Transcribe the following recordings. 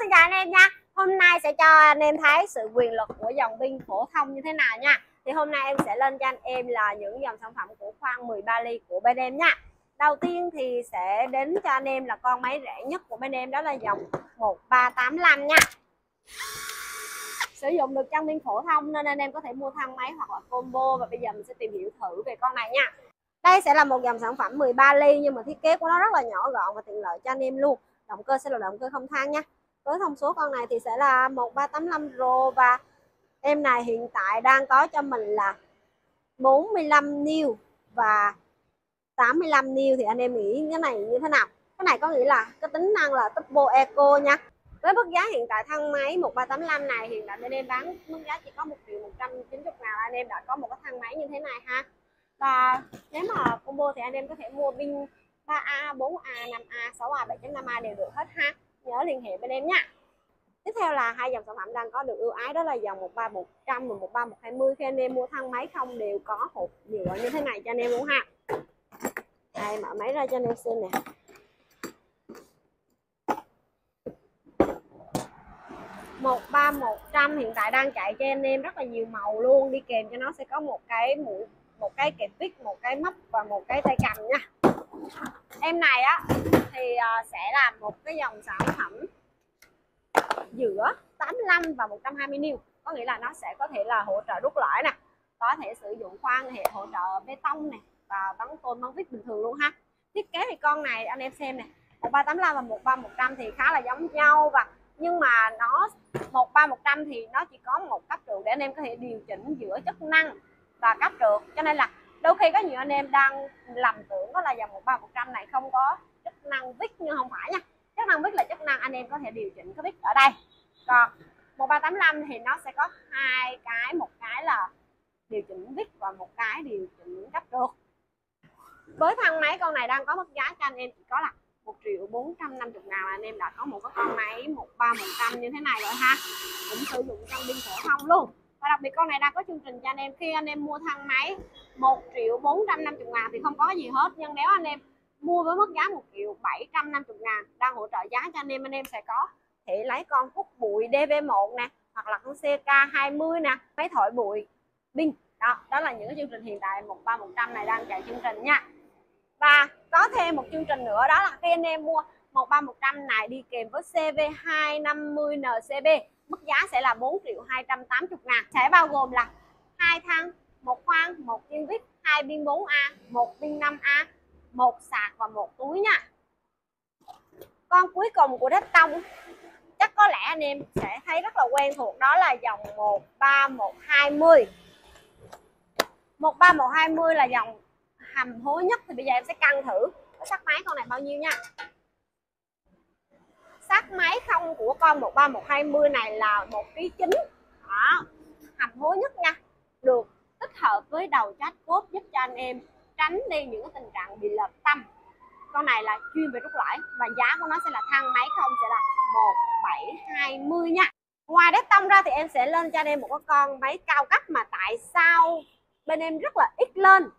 xin chào anh em nha. Hôm nay sẽ cho anh em thấy sự quyền lực của dòng pin phổ thông như thế nào nha. Thì hôm nay em sẽ lên cho anh em là những dòng sản phẩm của khoang 13 ly của bên em nha. Đầu tiên thì sẽ đến cho anh em là con máy rẻ nhất của bên em, đó là dòng 1385 nha. Sử dụng được trong pin phổ thông nên anh em có thể mua thang máy hoặc là combo Và bây giờ mình sẽ tìm hiểu thử về con này nha. Đây sẽ là một dòng sản phẩm 13 ly nhưng mà thiết kế của nó rất là nhỏ gọn và tiện lợi cho anh em luôn. Động cơ sẽ là động cơ không than nha với thông số con này thì sẽ là 1385 rô và em này hiện tại đang có cho mình là 45 new và 85 new thì anh em nghĩ cái này như thế nào? Cái này có nghĩa là cái tính năng là Turbo Eco nha. Với mức giá hiện tại thang máy 1385 này hiện tại bên em bán mức giá chỉ có 1 triệu 190 ngàn. Anh em đã có một cái thang máy như thế này ha. Và nếu mà combo thì anh em có thể mua pin 3A, 4A, 5A, 6A, 7.5A đều được hết ha nhớ liên hệ bên em nha. Tiếp theo là hai dòng sản phẩm đang có được ưu ái đó là dòng 13100 và 13120 khi anh em mua thang máy không đều có hộp nhựa như thế này cho anh em luôn ha. Đây, mở máy ra cho anh em xem nè. Một ba một trăm hiện tại đang chạy cho anh em rất là nhiều màu luôn. Đi kèm cho nó sẽ có một cái mũi một cái kẹp vít một cái móc và một cái tay cầm nha em này á thì uh, sẽ là một cái dòng sản phẩm giữa 85 và 120 new có nghĩa là nó sẽ có thể là hỗ trợ rút lõi nè có thể sử dụng khoan hệ hỗ trợ bê tông này và bắn tôn bắn vít bình thường luôn ha. Thiết kế thì con này anh em xem nè 1385 và 13100 thì khá là giống nhau và nhưng mà nó 13100 thì nó chỉ có một cấp trượt để anh em có thể điều chỉnh giữa chức năng và cấp trượt cho nên là đôi khi có nhiều anh em đang lầm tưởng đó là dòng 13100 này không có chức năng vít nhưng không phải nha. Chức năng vít là chức năng anh em có thể điều chỉnh cái vít ở đây. Còn 1385 thì nó sẽ có hai cái, một cái là điều chỉnh vít và một cái điều chỉnh cấp được. Với thang máy, con này đang có mức giá cho anh em chỉ có là 1 triệu 450 ngàn là anh em đã có một cái con máy 13100 như thế này rồi ha. Cũng sử dụng trong pin phổ thông luôn và đặc biệt con này đang có chương trình cho anh em. Khi anh em mua thang máy 1 triệu 450 ngàn thì không có gì hết. Nhưng nếu anh em mua với mức giá 1 triệu 750 ngàn đang hỗ trợ giá cho anh em anh em sẽ có thể lấy con hút bụi DV1 nè, hoặc là con CK20 nè, máy thổi bụi pin. Đó đó là những chương trình hiện tại 13100 này đang chạy chương trình nha. Và có thêm một chương trình nữa, đó là khi anh em mua 13100 này đi kèm với CV250 NCB mức giá sẽ là 4 triệu 280 ngàn. Sẽ bao gồm là hai thang, một khoang, một viên vít, hai viên 4A một viên 5A một sạc và một túi nha. Con cuối cùng của đất tông, chắc có lẽ anh em sẽ thấy rất là quen thuộc, đó là dòng 13120 13120 là dòng hầm hối nhất, thì bây giờ em sẽ căng thử. Cái sắc máy con này bao nhiêu nha? Sát máy không của con 13120 này là một ký chính đó. Hành hối nhất nha. Được. Tích hợp với đầu chat cốt giúp cho anh em tránh đi những cái tình trạng bị lệch tâm. Con này là chuyên về rút lõi và giá của nó sẽ là thang máy không, sẽ là 1720 nha. Ngoài đất tông ra thì em sẽ lên cho anh em một cái con máy cao cấp mà tại sao bên em rất là ít lên?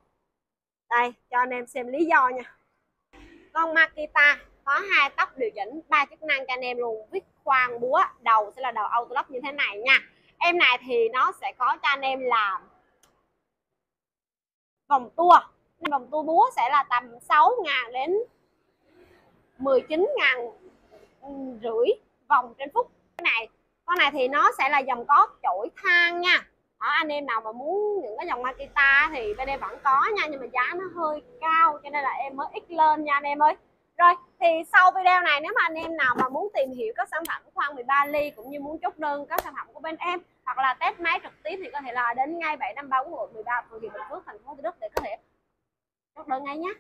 Đây, cho anh em xem lý do nha. Con Makita có hai tóc điều chỉnh, ba chức năng cho anh em luôn. Vít khoan búa, đầu sẽ là đầu auto lock như thế này nha. Em này thì nó sẽ có cho anh em là vòng tua. Vòng tua búa sẽ là tầm 6 ngàn đến 19 ngàn rưỡi vòng trên phút. Cái này, con này thì nó sẽ là dòng có chổi than nha. Ở anh em nào mà muốn những cái dòng Makita thì bên em vẫn có nha, nhưng mà giá nó hơi cao, cho nên là em mới ít lên nha anh em ơi rồi, thì sau video này, nếu mà anh em nào mà muốn tìm hiểu các sản phẩm khoan 13 ly cũng như muốn chốt đơn các sản phẩm của bên em, hoặc là test máy trực tiếp thì có thể là đến ngay 753 quốc lộ 13 phường Hiệp Bình Phước, thành phố Thủ Đức để có thể chốt đơn ngay nhé.